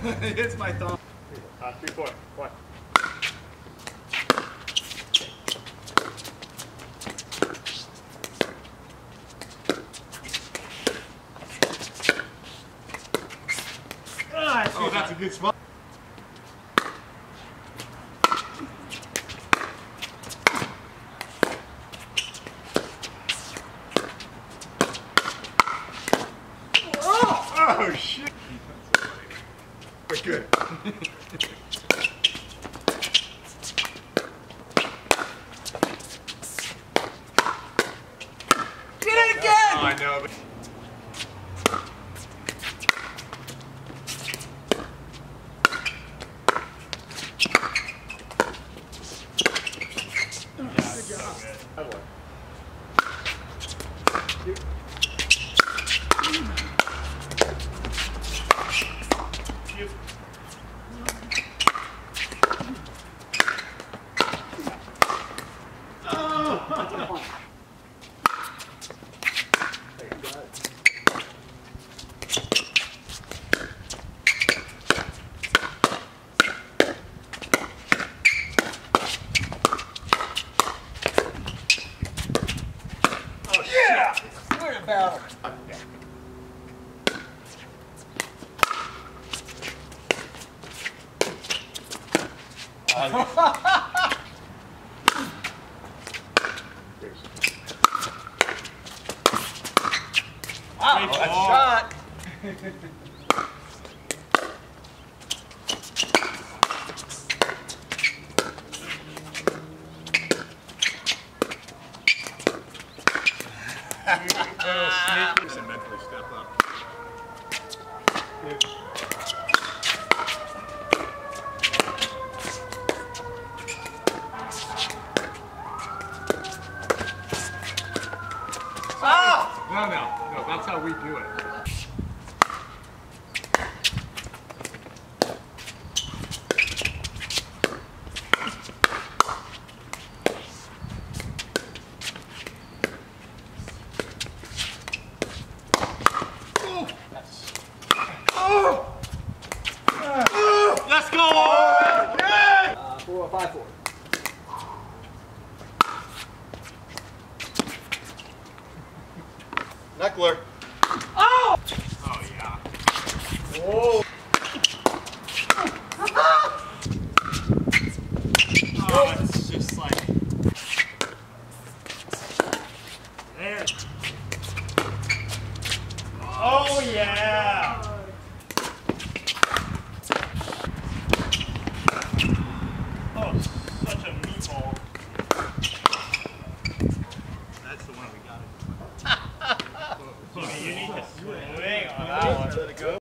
hits my thumb. Uh, three, four, one. Oh, that's a good spot. Oh, Oh, shit. We're good. Get it again! Oh, I know. But... Have one. What about Wow, Great that's a! No, no, no. That's how we do it. Let's go! Uh, four, five, four. Knuckler. Oh! oh yeah. Whoa. Swing on that one.